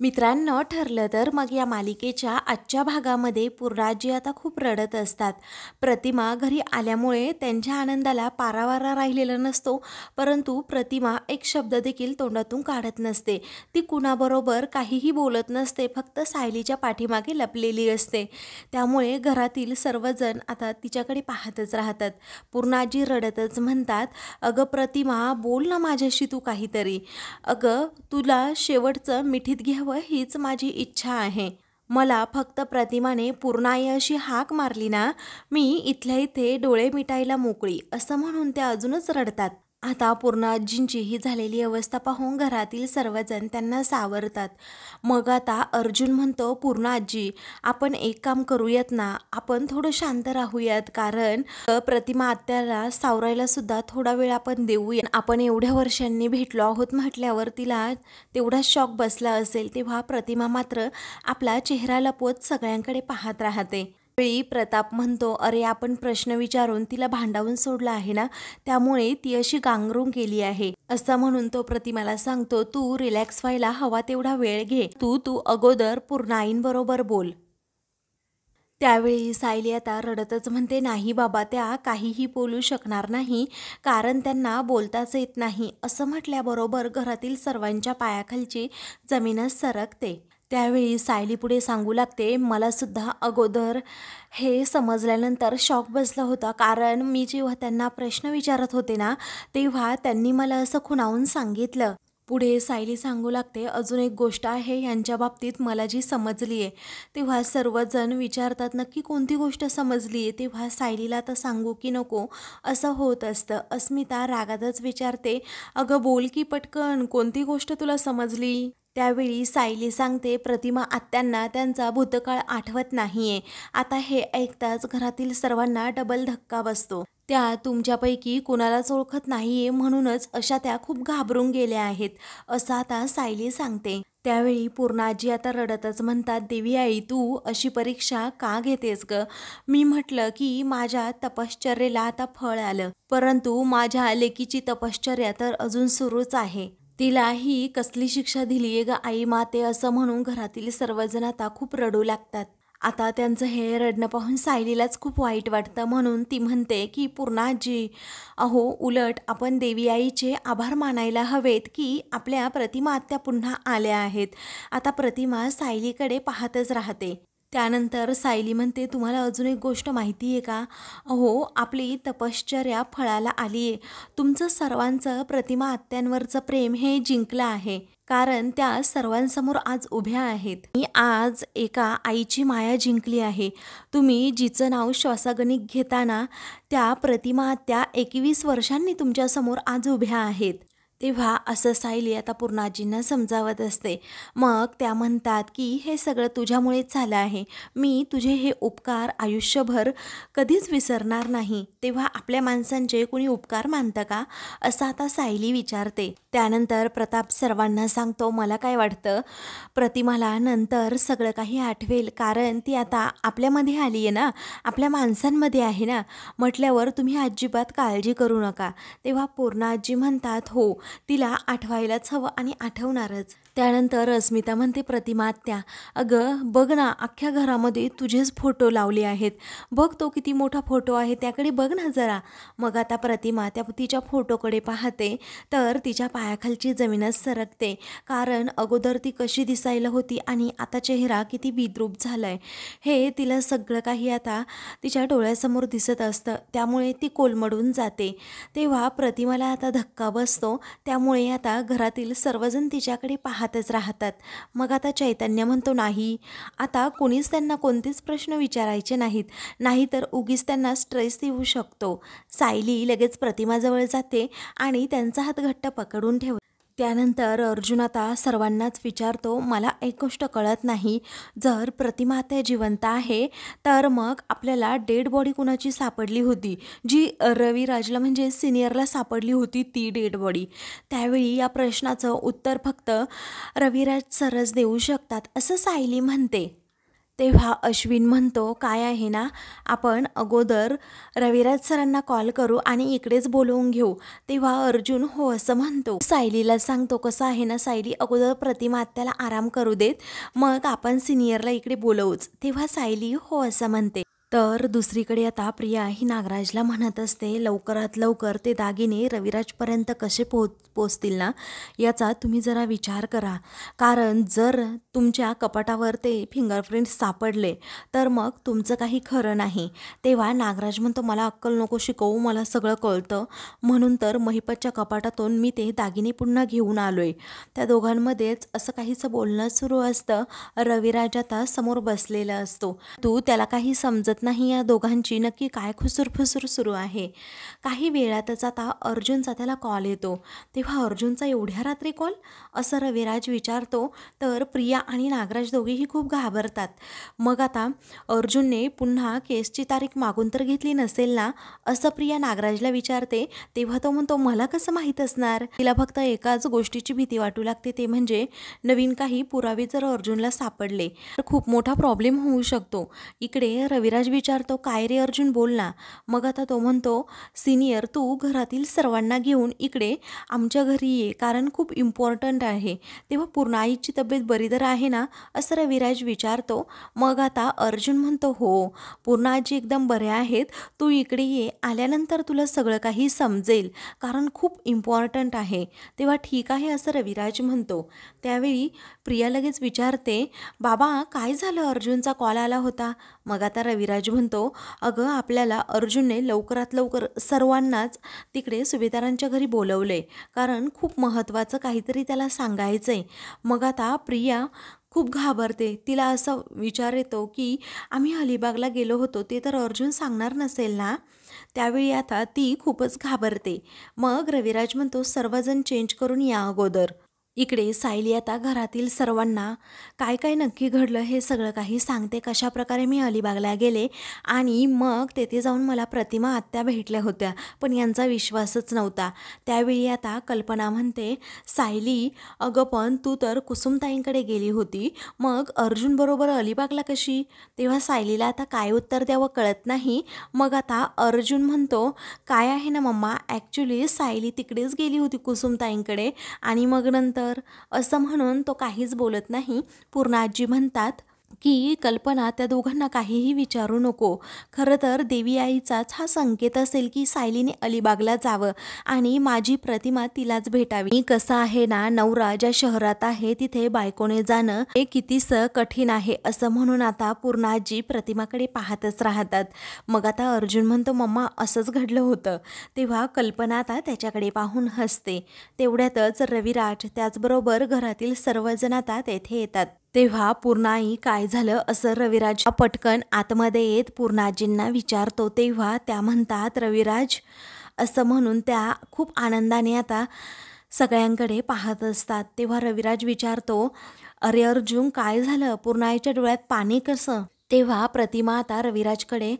मित्रांनो ठरलं तर मग या मालिकेच्या आजच्या भागामध्ये पूर्णाजी आता खूप रडत असतात. प्रतिमा घरी आल्यामुळे त्यांच्या आनंदाला पारावारा राहिलेला नसतो परंतु प्रतिमा एक शब्द देखील तोंडातून काढत नसते. ती कुणाबरोबर काहीही बोलत नसते फक्त सायलीच्या पाठीमागे लपलेली असते. त्यामुळे घरातील सर्वजण आता तिच्याकडे पाहतच राहतात. पूर्णाजी रडतच म्हणतात अगं प्रतिमा बोल ना माझ्याशी तू काहीतरी. अगं तुला शेवटचं मिठीत घ्या घ्यावं हीच माझी इच्छा आहे. मला फक्त प्रतिमाने पूर्णाई अशी हाक मारली ना मी इथल्या इथे डोळे मिटायला मोकळी. असं म्हणून ते अजूनच रडतात. आता पूर्णाजींची ही झालेली अवस्था पाहून घरातील सर्वजण त्यांना सावरतात. मग आता अर्जुन म्हणतो पूर्णाजी आपण एक काम करूयात ना आपण थोडं शांत राहूयात कारण प्रतिमा आत्याला सावरायला सुद्धा थोडा वेळ आपण देऊया. आपण एवढ्या वर्षांनी भेटलो आहोत म्हटल्यावर तिला तेवढा शॉक बसला असेल तेव्हा प्रतिमा मात्र आपला चेहरा लपवत सगळ्यांकडे पाहत राहते. वेळी प्रताप म्हणतो अरे आपण प्रश्न विचारून तिला भांडावून सोडला आहे ना त्यामुळे ती अशी गांगरून गेली आहे. असं म्हणून तो प्रतिमाला सांगतो तू रिलॅक्स व्हायला हवा तेवढा वेळ घे. तू तू अगोदर पूर्णाईंबरोबर बोल. त्यावेळी सायली आता रडतच म्हणते नाही बाबा त्या काहीही बोलू शकणार नाही कारण त्यांना बोलताच येत नाही. असं म्हटल्याबरोबर घरातील सर्वांच्या पायाखालची जमीनच सरकते. त्यावेळी सायली पुढे सांगू लागते मला सुद्धा अगोदर हे समजल्यानंतर शॉक बसला होता. कारण मी जेव्हा त्यांना प्रश्न विचारत होते ना तेव्हा त्यांनी मला असं खुणावून सांगितलं. पुढे सायली सांगू लागते अजून एक गोष्ट आहे यांच्या बाबतीत मला जी समजली आहे तेव्हा सर्वजण विचारतात नक्की कोणती गोष्ट समजली आहे? तेव्हा सायलीला तर सांगू की नको असं होत असतं. अस्मिता रागातच विचारते अगं बोल की पटकन कोणती गोष्ट तुला समजली? त्यावेळी सायली सांगते प्रतिमा आत्यांना त्यांचा भूतकाळ आठवत नाहीये. आता हे ऐकताच घरातील सर्वांना डबल धक्का बसतो. त्या तुमच्यापैकी कुणालाच ओळखत नाहीये म्हणूनच अशा त्या खूप घाबरून गेल्या आहेत असं आता सायली सांगते. त्यावेळी पूर्णाजी आता रडतच म्हणतात देवी आई तू अशी परीक्षा का घेतेस ग? मी म्हटलं की माझ्या तपश्चर्येला आता फळ आलं. परंतु माझ्या लेकीची तपश्चर्या तर अजून सुरूच आहे. तिला ही कसली शिक्षा दिली आहे ग आई माते असं म्हणून घरातील सर्वजण आता खूप रडू लागतात. आता त्यांचं हे रडणं पाहून सायलीलाच खूप वाईट वाटतं. म्हणून ती म्हणते की पूर्णाजी अहो उलट आपण देवी आईचे आभार मानायला हवेत की आपल्या प्रतिमा आत्या पुन्हा आल्या आहेत. आता प्रतिमा सायलीकडे पाहतच राहते. त्यानंतर सायली म्हणते तुम्हाला अजून एक गोष्ट माहिती आहे का? अहो आपली तपश्चर्या फळाला आली आहे तुमचं सर्वांचं प्रतिमा आत्यांवरचं प्रेम हे जिंकलं आहे. कारण त्या सर्वांसमोर आज उभ्या आहेत. मी आज एका आईची माया जिंकली आहे. तुम्ही जिचं नाव श्वासागणिक घेताना त्या प्रतिमा त्या एकवीस वर्षांनी तुमच्यासमोर आज उभ्या आहेत. तेव्हा असं सायली आता पूर्णाजींना समजावत असते. मग त्या म्हणतात की हे सगळं तुझ्यामुळेच झालं आहे. मी तुझे हे उपकार आयुष्यभर कधीच विसरणार नाही. तेव्हा आपल्या माणसांचे कुणी उपकार मानतं का? असं आता सायली विचारते. त्यानंतर प्रताप सर्वांना सांगतो मला काय वाटतं? प्रतिमाला नंतर सगळं काही आठवेल. कारण ती आता आपल्यामध्ये आली आहे ना? आपल्या माणसांमध्ये आहे ना? म्हटल्यावर तुम्ही अजिबात काळजी करू नका. तेव्हा पूर्ण आजी म्हणतात हो. तिला आठवायलाच हवं आणि आठवणारच. त्यानंतर अस्मिता म्हणते प्रतिमा त्या अगं बघ ना अख्ख्या घरामध्ये तुझेच फोटो लावले आहेत. बघ तो किती मोठा फोटो आहे त्याकडे बघ ना जरा. मग आता प्रतिमा त्या तिच्या फोटोकडे पाहते तर तिच्या पायाखालची जमीनच सरकते. कारण अगोदर ती कशी दिसायला होती आणि आता चेहरा किती विद्रूप झाला आहे हे तिला सगळं काही आता तिच्या डोळ्यासमोर दिसत असतं. त्यामुळे ती कोलमडून जाते. तेव्हा प्रतिमाला आता धक्का बसतो. त्यामुळे आता घरातील सर्वजण तिच्याकडे पाहतच राहतात. मग आता चैतन्य म्हणतो नाही. आता कोणीच त्यांना कोणतेच प्रश्न विचारायचे नाहीत. नाहीतर उगीच त्यांना स्ट्रेस येऊ शकतो. सायली लगेच प्रतिमाजवळ जाते आणि त्यांचा हात घट्ट पकडून ठेव त्यानंतर अर्जुन आता सर्वांनाच विचारतो मला एक गोष्ट कळत नाही. जर प्रतिमा त्या जिवंत आहे तर मग आपल्याला डेड बॉडी कुणाची सापडली होती? जी रविराजला म्हणजे सिनियरला सापडली होती ती डेड बॉडी. त्यावेळी या प्रश्नाचं उत्तर फक्त रविराज सरस देऊ शकतात असं सायली म्हणते. तेव्हा अश्विन म्हणतो काय आहे ना आपण अगोदर रविराज सरांना कॉल करू आणि इकडेच बोलवून घेऊ. तेव्हा अर्जुन हो असं म्हणतो. सायलीला सांगतो कसं आहे ना सायली अगोदर प्रतिमा आत्याला आराम करू देत मग आपण सिनियरला इकडे बोलवूच. तेव्हा सायली हो असं म्हणते. तर दुसरीकडे आता प्रिया ही नागराजला म्हणत असते लवकरात लवकर ते दागिने रविराजपर्यंत कसे पोच पोचतील ना? याचा तुम्ही जरा विचार करा. कारण जर तुमच्या कपाटावर ते फिंगरप्रिंट सापडले तर मग तुमचं काही खरं नाही. तेव्हा नागराज म्हणतो मला अक्कल नको शिकवू मला सगळं कळतं. म्हणून तर महिपतच्या कपाटातून मी ते दागिने पुन्हा घेऊन आलो आहे त्या दोघांमध्येच असं काहीचं बोलणं सुरू असतं. रविराज आता समोर बसलेला असतो. तू त्याला काही समजत नाही या दोघांची. नक्की काय खुसूरफुसूर सुरू आहे? काही वेळातच आता अर्जुनचा त्याला कॉल येतो. तेव्हा अर्जुनचा एवढ्या रात्री कॉल असं रविराज विचारतो. तर प्रिया आणि नागराज दोघेही खूप घाबरतात. मग आता अर्जुनने पुन्हा केसची तारीख मागून तर घेतली नसेल ना? असं प्रिया नागराजला विचारते. तेव्हा तो म्हणतो मला कसं माहीत असणार? तिला फक्त एकाच गोष्टीची भीती वाटू लागते. ते म्हणजे नवीन काही पुरावे जर अर्जुनला सापडले तर खूप मोठा प्रॉब्लेम होऊ शकतो. इकडे रविराज विचारतो काय रे अर्जुन बोल ना. मग आता तो म्हणतो सिनियर तू घरातील सर्वांना घेऊन इकडे आमच्या घरी ये कारण खूप इम्पॉर्टंट आहे. तेव्हा पूर्ण आईची तब्येत बरी तर आहे ना? असं रविराज विचारतो. मग आता अर्जुन म्हणतो हो पूर्ण आजी एकदम बऱ्या आहेत. तू इकडे ये आल्यानंतर तुला सगळं काही समजेल कारण खूप इम्पॉर्टंट आहे. तेव्हा ठीक आहे असं रविराज म्हणतो. त्यावेळी प्रिया लगेच विचारते बाबा काय झालं? अर्जुनचा कॉल आला होता. मग आता रविराज म्हणतो अगं आपल्याला अर्जुनने लवकरात लवकर सर्वांनाच तिकडे सुभेदारांच्या घरी बोलवले. कारण खूप महत्त्वाचं काहीतरी त्याला सांगायचं आहे मग आता प्रिया खूप घाबरते. तिला असं विचार येतो की आम्ही अलिबागला गेलो होतो ते तर अर्जुन सांगणार नसेल ना? त्यावेळी आता ती खूपच घाबरते. मग रविराज म्हणतो सर्वजण चेंज करून या अगोदर. इकडे सायली आता घरातील सर्वांना काय काय नक्की घडलं हे सगळं काही सांगते. कशा प्रकारे मी अलिबागला गेले आणि मग तेथे जाऊन मला प्रतिमा आत्या भेटल्या होत्या पण यांचा विश्वासच नव्हता. त्यावेळी आता कल्पना म्हणते सायली अगं पण तू तर कुसुमताईंकडे गेली होती. मग अर्जुनबरोबर अलिबागला कशी? तेव्हा सायलीला आता काय उत्तर द्यावं कळत नाही. मग आता अर्जुन म्हणतो काय आहे ना मम्मा ॲक्च्युली सायली तिकडेच गेली होती कुसुमताईंकडे आणि मग नंतर तर असं म्हणून तो काहीच बोलत नाही. पूर्ण आजी म्हणतात की कल्पना त्या दोघांना काहीही विचारू नको. खरं तर देवी आईचाच हा संकेत असेल की सायलीने अलिबागला जावं आणि माझी प्रतिमा तिलाच भेटावी. कसं आहे ना नवरा ज्या शहरात आहे तिथे बायकोने जाणं हे कितीस कठीण आहे असं म्हणून आता पूर्णाजी प्रतिमाकडे पाहतच राहतात. मग आता अर्जुन म्हणतो मम्मा असंच घडलं होतं. तेव्हा कल्पना आता त्याच्याकडे पाहून हसते. तेवढ्यातच रविराज त्याचबरोबर घरातील सर्वजण आता तेथे येतात. तेव्हा पूर्णाई काय झालं असं रविराज पटकन आतमध्ये येत पूर्णाजींना विचारतो. तेव्हा त्या म्हणतात रविराज असं म्हणून त्या खूप आनंदाने आता सगळ्यांकडे पाहत असतात. तेव्हा रविराज विचारतो अरे अर्जुन काय झालं? पूर्णाईच्या डोळ्यात पाणी कसं? तेव्हा प्रतिमा आता रविराजकडे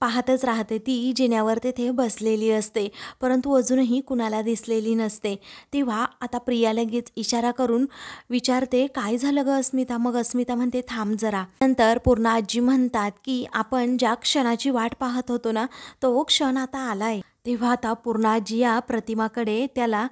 पाहतच राहते. ती जिन्यावर तेथे बसलेली असते परंतु अजूनही कुणाला दिसलेली नसते. तेव्हा आता प्रिया लगेच इशारा करून विचारते काय झालं ग अस्मिता? मग अस्मिता म्हणते थांब जरा. नंतर पूर्ण आजी म्हणतात की आपण ज्या क्षणाची वाट पाहत होतो ना तो क्षण आता आलाय. तेव्हा आता पूर्णाजी या प्रतिमाकडे त्याला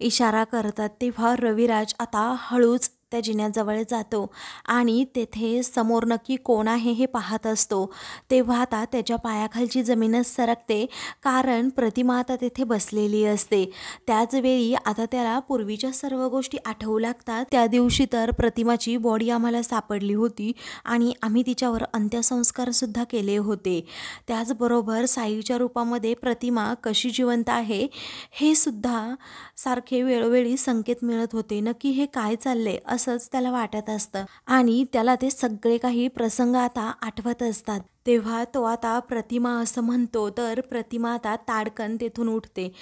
इशारा करतात. तेव्हा रविराज आता हळूच त्या जिन्याजवळ जातो आणि तेथे समोर नक्की कोण आहे हे पाहत असतो. तेव्हा आता त्याच्या पायाखालची जमीनच सरकते कारण प्रतिमा आता तेथे बसलेली असते. त्याचवेळी आता त्याला पूर्वीच्या सर्व गोष्टी आठवू लागतात. त्या दिवशी तर प्रतिमाची बॉडी आम्हाला सापडली होती आणि आम्ही तिच्यावर अंत्यसंस्कारसुद्धा केले होते. त्याचबरोबर साईच्या रूपामध्ये प्रतिमा कशी जिवंत आहे हे सुद्धा सारखे वेळोवेळी संकेत मिळत होते. नक्की हे काय चाललंय असंच त्याला वाटत असतं. आणि त्याला ते सगळे काही प्रसंग आता आठवत असतात. तेव्हा तो आता प्रतिमा असं म्हणतो तर प्रतिमा आता ताडकन तेथून उठते.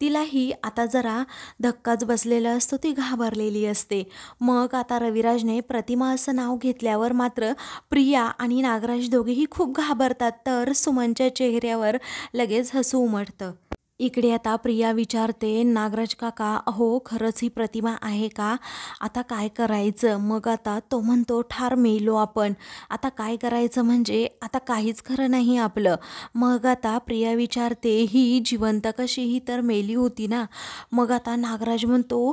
तिलाही आता जरा धक्काच बसलेला असतो ती घाबरलेली असते. मग आता रविराजने प्रतिमा असं नाव घेतल्यावर मात्र प्रिया आणि नागराज दोघेही खूप घाबरतात तर सुमनच्या चेहऱ्यावर लगेच हसू उमटतं. इकडे आता प्रिया विचारते नागराज काका अहो खरंच ही प्रतिमा आहे का? आता काय करायचं? मग आता तो म्हणतो ठार मेलो आपण. आता काय करायचं म्हणजे आता काहीच खरं नाही आपलं. मग आता प्रिया विचारते ही जिवंत कशी ही तर मेली होती ना? मग आता नागराज म्हणतो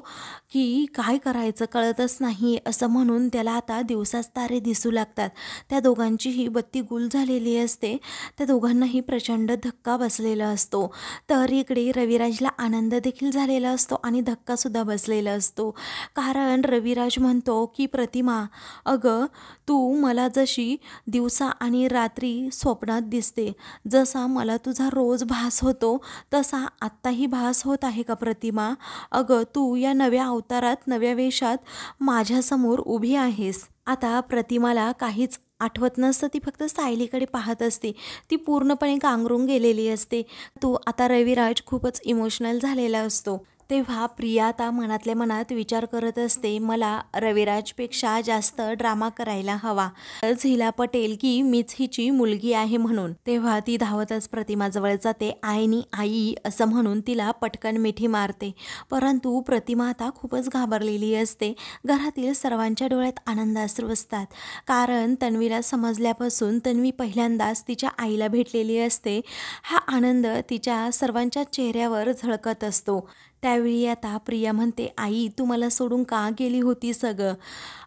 की काय करायचं कळतच नाही. असं म्हणून त्याला आता दिवसाच तारे दिसू लागतात. त्या दोघांचीही बत्ती गुल झालेली असते. त्या दोघांनाही प्रचंड धक्का बसलेला असतो. तर इकडे रविराजला आनंद देखील झालेला असतो आणि धक्कासुद्धा बसलेला असतो. कारण रविराज म्हणतो की प्रतिमा अगं तू मला जशी दिवसा आणि रात्री स्वप्नात दिसते जसा मला तुझा रोज भास होतो तसा आत्ताही भास होत आहे का प्रतिमा? अगं तू या नव्या अवतारात नव्या वेशात माझ्यासमोर उभी आहेस. आता प्रतिमाला काहीच आठवत नसतं ती फक्त सायलीकडे पाहत असते. ती पूर्णपणे गांगरून गेलेली असते. तो आता रविराज खूपच इमोशनल झालेला असतो. तेव्हा प्रिया आता मनातल्या मनात विचार करत असते मला रविराजपेक्षा जास्त ड्रामा करायला हवा. हिला पटेल की मीच हिची मुलगी आहे म्हणून. तेव्हा ती धावतच प्रतिमाजवळ जाते आईनी आई असं म्हणून तिला पटकन मिठी मारते. परंतु प्रतिमा आता खूपच घाबरलेली असते. घरातील सर्वांच्या डोळ्यात आनंदाश्रू असतात. कारण तन्वीला समजल्यापासून तन्वी पहिल्यांदाच तिच्या आईला भेटलेली असते. हा आनंद तिच्या सर्वांच्या चेहऱ्यावर झळकत असतो. त्यावेळी आता प्रिया म्हणते आई तू मला सोडून का गेली होती सगळं?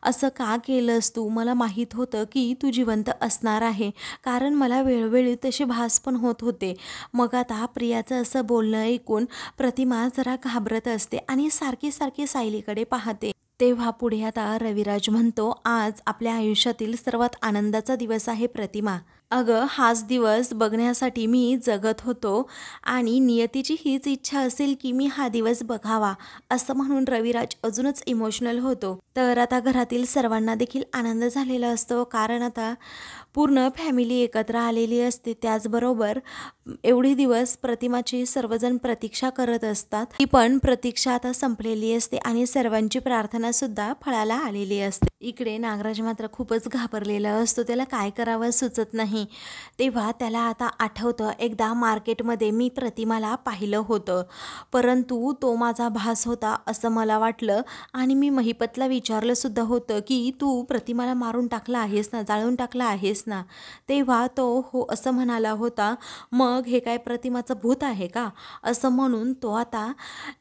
असं का केलंस तू? मला माहीत होतं की तू जिवंत असणार आहे. कारण मला वेळोवेळी तसे भास पण होत होते. मग आता प्रियाचं असं बोलणं ऐकून प्रतिमा जरा घाबरत असते आणि सारखी सारखी सायलीकडे पाहते. तेव्हा पुढे आता रविराज म्हणतो आज आपल्या आयुष्यातील सर्वात आनंदाचा दिवस आहे प्रतिमा. अगं हाच दिवस बघण्यासाठी मी जगत होतो आणि नियतीची हीच इच्छा असेल की मी हा दिवस बघावा असं म्हणून रविराज अजूनच इमोशनल होतो. तर आता घरातील सर्वांना देखील आनंद झालेला असतो कारण आता पूर्ण फॅमिली एकत्र आलेली असते त्याचबरोबर एवढी दिवस प्रतिमाची सर्वजण प्रतीक्षा करत असतात. ही पण प्रतीक्षा आता संपलेली असते आणि सर्वांची प्रार्थना सुद्धा फळाला आलेली असते. इकडे नागराज मात्र खूपच घाबरलेला असतो. त्याला काय करावं सुचत नाही. तेव्हा त्याला आता आठवतं एकदा मार्केटमध्ये मी प्रतिमाला पाहिलं होतं. परंतु तो माझा भास होता असं मला वाटलं आणि मी महिपतला विचारलं सुद्धा होतं की तू प्रतिमाला मारून टाकला आहेस ना? जाळून टाकला आहेस ना? तेव्हा तो हो असं म्हणाला होता मग मग हे काय प्रतिमाचं भूत आहे का? असं म्हणून तो आता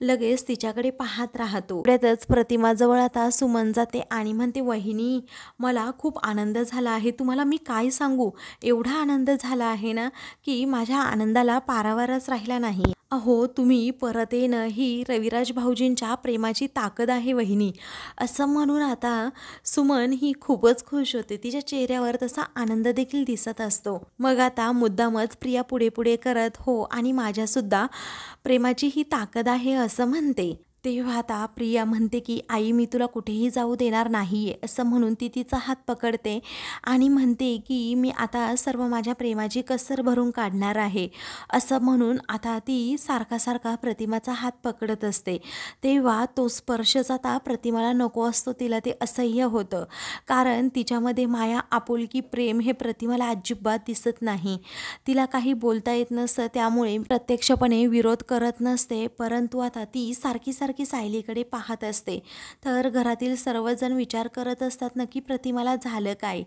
लगेच तिच्याकडे पाहत राहतो. त्यातच प्रतिमाजवळ आता सुमन जाते आणि म्हणते वहिनी मला खूप आनंद झाला आहे. तुम्हाला मी काय सांगू? एवढा आनंद झाला आहे ना की माझ्या आनंदाला पारावारच राहिला नाही. अहो तुम्ही परत येणं ही रविराज भाऊजींच्या प्रेमाची ताकद आहे वहिनी. असं म्हणून आता सुमन ही खूपच खुश होते. तिच्या चेहऱ्यावर तसा आनंद देखील दिसत असतो. मग आता मुद्दामच प्रिया पुढे पुढे करत हो आणि माझ्यासुद्धा प्रेमाची ही ताकद आहे असं म्हणते. तेव्हा आता प्रिया म्हणते की आई मी तुला कुठेही जाऊ देणार नाही आहे असं म्हणून ती तिचा हात पकडते आणि म्हणते की मी आता सर्व माझ्या प्रेमाची कसर भरून काढणार आहे असं म्हणून आता ती सारखा सारखा प्रतिमाचा हात पकडत असते. तेव्हा तो स्पर्शच आता प्रतिमाला नको असतो तिला ते असह्य होतं. कारण तिच्यामध्ये माया आपुलकी प्रेम हे प्रतिमाला अजिबात दिसत नाही. तिला काही बोलता येत नसतं त्यामुळे प्रत्यक्षपणे विरोध करत नसते परंतु आता ती सारखी सारखी सारखी सायलीकडे पाहत असते. तर घरातील सर्वजण विचार करत असतात नक्की प्रतिमाला झालं काय?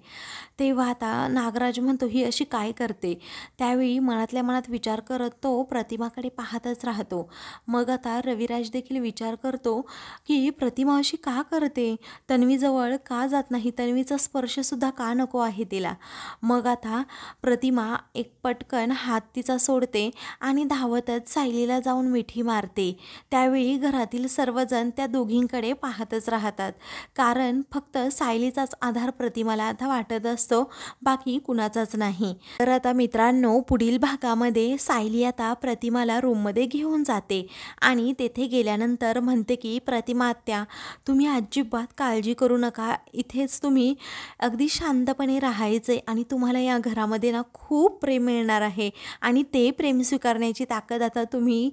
तेव्हा आता नागराज म्हणतो ही अशी काय करते? त्यावेळी मनातल्या मनात विचार करत तो प्रतिमाकडे पाहतच राहतो. मग आता रविराज देखील विचार करतो की प्रतिमा अशी का करते? तन्वीजवळ का जात नाही? तन्वीचा स्पर्शसुद्धा का नको आहे तिला? मग आता प्रतिमा एक पटकन हात तिचा सोडते आणि धावतच सायलीला जाऊन मिठी मारते. त्यावेळी घरात घरातील सर्वजण त्या दोघींकडे पाहतच राहतात. कारण फक्त सायलीचाच आधार प्रतिमाला आता वाटत असतो बाकी कुणाचाच नाही. तर आता मित्रांनो पुढील भागामध्ये सायली आता प्रतिमाला रूममध्ये घेऊन जाते आणि तेथे गेल्यानंतर म्हणते की प्रतिमा आत्या तुम्ही अजिबात काळजी करू नका. इथेच तुम्ही अगदी शांतपणे राहायचे आणि तुम्हाला या घरामध्ये ना खूप प्रेम मिळणार आहे आणि ते प्रेम स्वीकारण्याची ताकद आता तुम्ही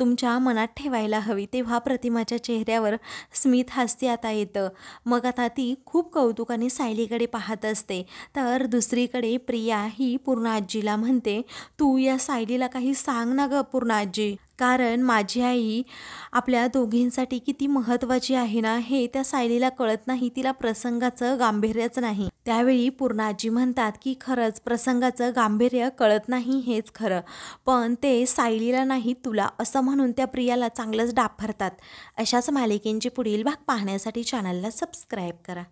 तुमच्या मनात ठेवायला हवी. ते तेव्हा प्रतिमाच्या चेहऱ्यावर स्मित हास्य आता येतं. मग आता ती खूप कौतुकाने सायलीकडे पाहत असते. तर दुसरीकडे प्रिया ही पूर्ण आजीला म्हणते तू या सायलीला काही सांग ना ग पूर्ण आजी कारण माझी आई आपल्या दोघींसाठी किती महत्त्वाची आहे ना हे त्या सायलीला कळत नाही तिला प्रसंगाचं गांभीर्यच नाही. त्यावेळी पूर्णाजी म्हणतात की खरंच प्रसंगाचं गांभीर्य कळत नाही हेच खरं पण ते सायलीला नाही तुला असं म्हणून त्या प्रियाला चांगलंच डाफरतात. अशाच मालिकेंचे पुढील भाग पाहण्यासाठी चॅनलला सबस्क्राईब करा.